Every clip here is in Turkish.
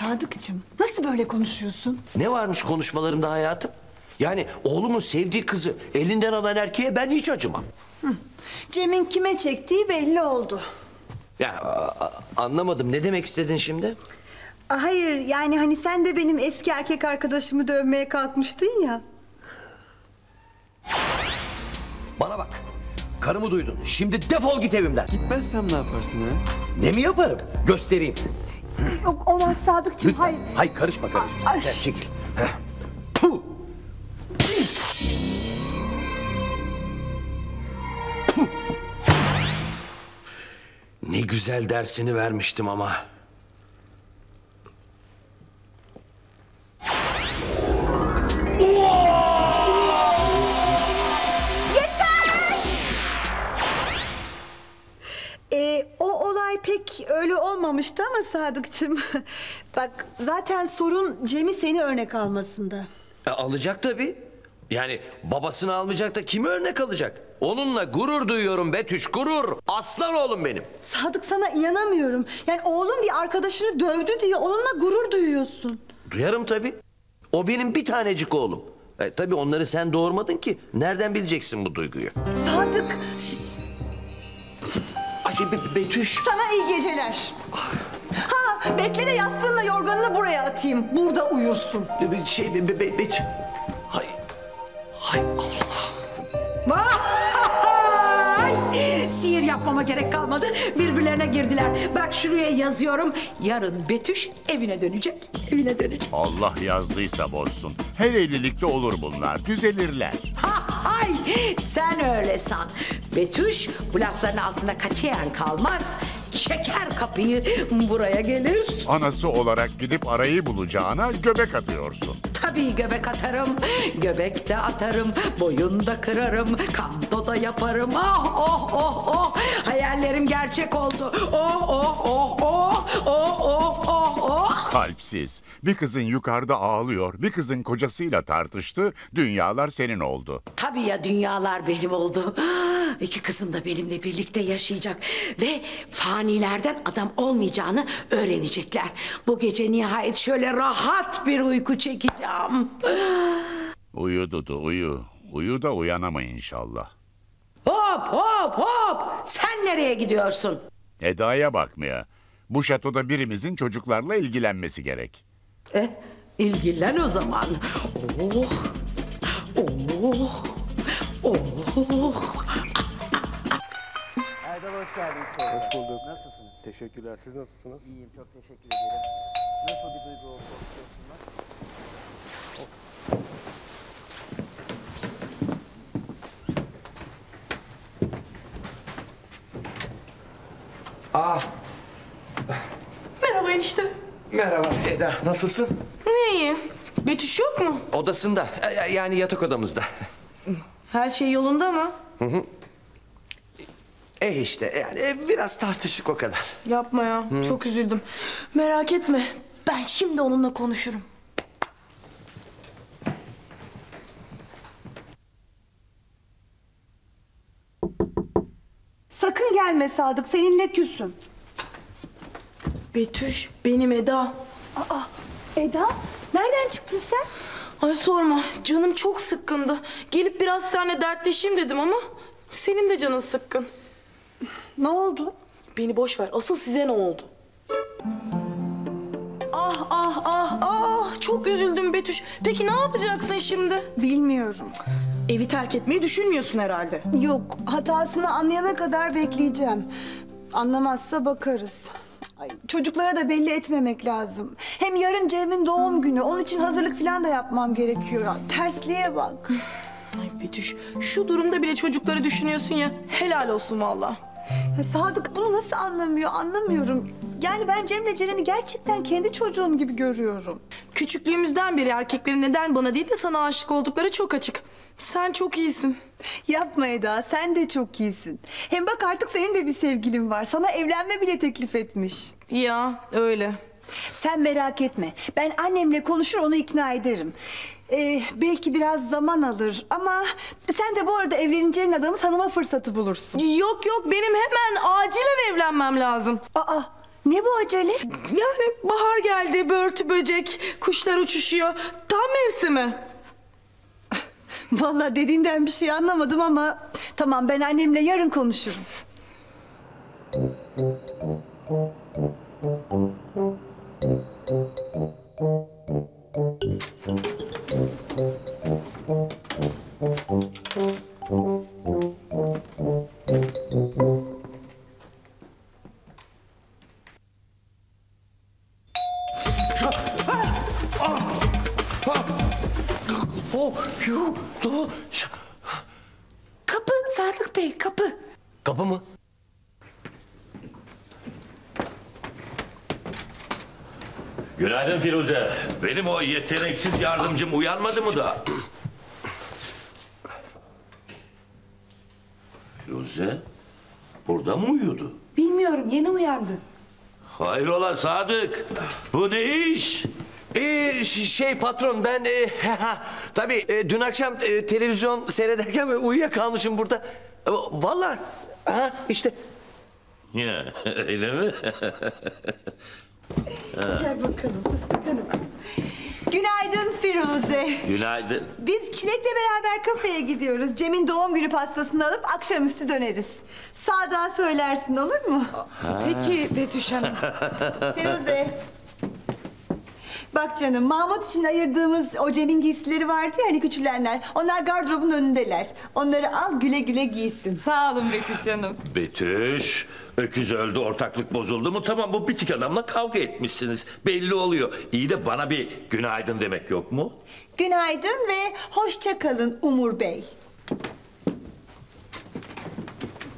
Sadıkçım nasıl böyle konuşuyorsun? Ne varmış konuşmalarımda hayatım? Yani oğlumun sevdiği kızı elinden alan erkeğe ben hiç acımam. Cem'in kime çektiği belli oldu. Ya anlamadım ne demek istedin şimdi? Hayır yani hani sen de benim eski erkek arkadaşımı dövmeye kalkmıştın ya. Bana bak. Karımı duydun. Şimdi defol git evimden. Gitmezsem ne yaparsın ha? Ne mi yaparım? Göstereyim. Yok olmaz Sadıkçım Lütfen. hayır. Hayır karışma karışma. Ay. Çekil. Heh. Puh. Puh. Ne güzel dersini vermiştim ama. Olmamıştı ama Sadıkçım. Bak zaten sorun Cem'i seni örnek almasında. E, alacak tabii. Yani babasını almayacak da kimi örnek alacak? Onunla gurur duyuyorum Betüş gurur. Aslan oğlum benim. Sadık sana inanamıyorum. Yani oğlum bir arkadaşını dövdü diye onunla gurur duyuyorsun. Duyarım tabii. O benim bir tanecik oğlum. E, tabii onları sen doğurmadın ki. Nereden bileceksin bu duyguyu? Sadık Be- Be- Betüş. sana iyi geceler. Ha bekle de yastığınla yorganını buraya atayım. Burada uyursun. Be- be- Şey be- Betüş. Hay. Hay Allah. Yapmama gerek kalmadı. Birbirlerine girdiler. Bak şuraya yazıyorum. Yarın Betüş evine dönecek. Evine dönecek. Allah yazdıysa bozsun. Her evlilikte olur bunlar. Düzelirler. Ha, ay, sen öyle san. Betüş bu lafların altında katiyen kalmaz. Çeker kapıyı buraya gelir. Anası olarak gidip arayı bulacağına göbek atıyorsun. Tabii göbek atarım, göbek de atarım, boyun da kırarım, kanto da yaparım. Oh oh oh oh, hayallerim gerçek oldu. Oh oh oh oh, oh oh oh oh. Kalpsiz. Bir kızın yukarıda ağlıyor, bir kızın kocasıyla tartıştı, dünyalar senin oldu. Tabii ya dünyalar benim oldu. İki kızım da benimle birlikte yaşayacak. Ve fanilerden adam olmayacağını öğrenecekler. Bu gece nihayet şöyle rahat bir uyku çekeceğim. Uyu Dudu, uyu. Uyu da uyanama inşallah. Hop hop hop! Sen nereye gidiyorsun? Eda'ya bakmaya. Bu şatoda birimizin çocuklarla ilgilenmesi gerek. Eh, ilgilen o zaman. Oh, oh, oh. Erdal hoş geldiniz. Hoş bulduk. Nasılsınız? Teşekkürler. Siz nasılsınız? İyiyim, çok teşekkür ederim. Nasıl bir duygu oldu? Okuyorsunuz? Merhaba enişte. Merhaba Eda nasılsın? Ne iyi? Betüş yok mu? Odasında e, yani yatak odamızda. Her şey yolunda mı? E işte yani e, biraz tartışık o kadar. Yapma ya. Çok üzüldüm. Merak etme. Ben şimdi onunla konuşurum. Gelme Sadık seninle küsüm. Betüş benim Eda. Aa Eda nereden çıktın sen? Ay sorma. Canım çok sıkkındı. Gelip biraz seninle dertleşeyim dedim ama senin de canın sıkkın. Ne oldu? Beni boş ver. Asıl size ne oldu? Ah ah ah ah çok üzüldüm Betüş. Peki ne yapacaksın şimdi? Bilmiyorum. Evi terk etmeyi düşünmüyorsun herhalde. Yok hatasını anlayana kadar bekleyeceğim. Anlamazsa bakarız. Ay, çocuklara da belli etmemek lazım. Hem yarın Cem'in doğum günü. Onun için hazırlık falan da yapmam gerekiyor. Ya, tersliğe bak. Ay Betüş şu durumda bile çocukları düşünüyorsun ya. Helal olsun valla. Ya Sadık bunu nasıl anlamıyor anlamıyorum. Yani ben Cem'le Ceren'i gerçekten kendi çocuğum gibi görüyorum. Küçüklüğümüzden beri erkeklerin neden bana değil de sana aşık oldukları çok açık. Sen çok iyisin. Yapma Eda sen de çok iyisin. Hem bak artık senin de bir sevgilin var. Sana evlenme bile teklif etmiş. Ya öyle. Sen merak etme. Ben annemle konuşur onu ikna ederim. Ee, belki biraz zaman alır ama sen de bu arada evleneceğin adamı tanıma fırsatı bulursun. Yok yok benim hemen acilen evlenmem lazım. Aa Ne bu acele? Yani bahar geldi, börtü böcek, kuşlar uçuşuyor. Tam mevsimi. Vallahi dediğinden bir şey anlamadım ama tamam ben annemle yarın konuşurum. Kapı Sadık Bey kapı. Kapı mı? Günaydın Firuze. Benim o yeteneksiz yardımcım uyanmadı mı da? Firuze, burada mı uyuyordu? Bilmiyorum yeni uyandı. Hayrola Sadık, bu ne iş? Ee, şey patron ben e, tabii e, dün akşam e, televizyon seyrederken böyle uyuyakalmışım burada. E, Vallahi ha işte Ya, öyle mi? Gel bakalım fıstık hanım. Günaydın Firuze. Günaydın. Biz Çilek'le beraber kafeye gidiyoruz. Cem'in doğum günü pastasını alıp akşamüstü döneriz. Sağdan söylersin olur mu? Peki Betüş Hanım. Firuze. Bak canım Mahmut için ayırdığımız o Cem'in giysileri vardı ya hani küçülenler. Onlar gardırobun önündeler. Onları al güle güle giysin. Sağ olun Betüş Hanım. Betüş, öküz öldü, ortaklık bozuldu mu? Tamam bu bitik adamla kavga etmişsiniz. Belli oluyor. İyi de bana bir günaydın demek yok mu? Günaydın ve hoşça kalın Umur Bey.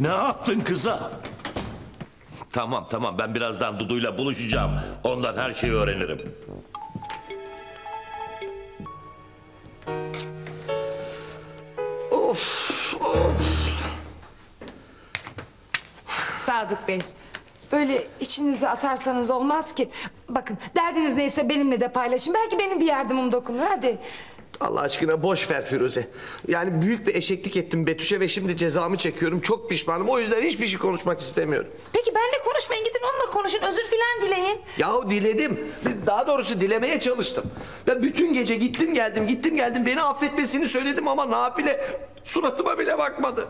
Ne yaptın kıza? Tamam tamam ben birazdan Dudu'yla buluşacağım. Ondan her şeyi öğrenirim. Sadık Bey. Böyle içinize atarsanız olmaz ki. Bakın derdiniz neyse benimle de paylaşın. Belki benim bir yardımım dokunur hadi. Allah aşkına boş ver Firuze. Yani büyük bir eşeklik ettim Betüş'e ve şimdi cezamı çekiyorum. Çok pişmanım. O yüzden hiçbir şey konuşmak istemiyorum. Peki benle konuşmayın gidin onunla konuşun özür filan dileyin. Yahu diledim. Daha doğrusu dilemeye çalıştım. Ben bütün gece gittim geldim, gittim geldim. Beni affetmesini söyledim ama nafile suratıma bile bakmadı.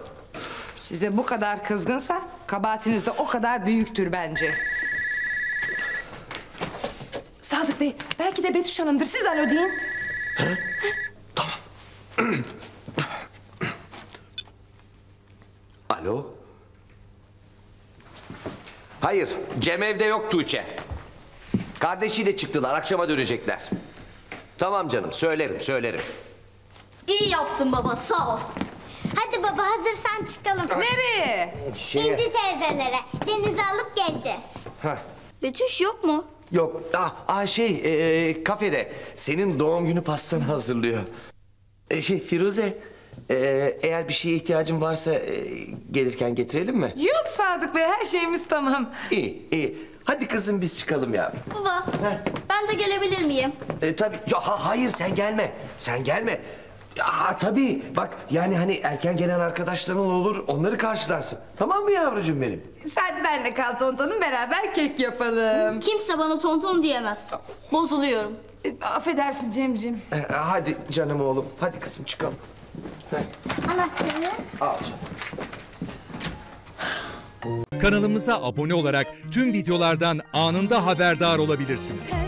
Size bu kadar kızgınsa kabahatiniz de o kadar büyüktür bence. Sadık Bey belki de Betüş Hanım'dır. Siz alo deyin. Alo? Hayır, Cem evde yok Tuğçe. Kardeşiyle çıktılar, akşama dönecekler. Tamam canım, söylerim, söylerim. İyi yaptın baba sağ ol. Hadi baba hazırsan çıkalım. Nereye? Şeye... İndi teyzelere. Denize alıp geleceğiz. Heh, Betüş yok mu? yok, ah, ah şey, e, kafede senin doğum günü pastanı hazırlıyor. E, şey, Firuze, e, eğer bir şeye ihtiyacın varsa e, gelirken getirelim mi? Yok Sadık Bey her şeyimiz tamam. İyi, iyi. Hadi kızım biz çıkalım ya. Baba ben de gelebilir miyim? E, tabii. Ya, ha, hayır sen gelme. Sen gelme. Ya, tabii. Bak yani hani erken gelen arkadaşların olur. Onları karşılarsın. Tamam mı yavrucuğum benim? Sen benle kal tontonun beraber kek yapalım. Kimse bana tonton diyemez. Bozuluyorum. E, Affedersin Cemcim. E, hadi canım oğlum. Hadi kızım çıkalım. Anahtarı. Al canım. Kanalımıza abone olarak tüm videolardan anında haberdar olabilirsiniz.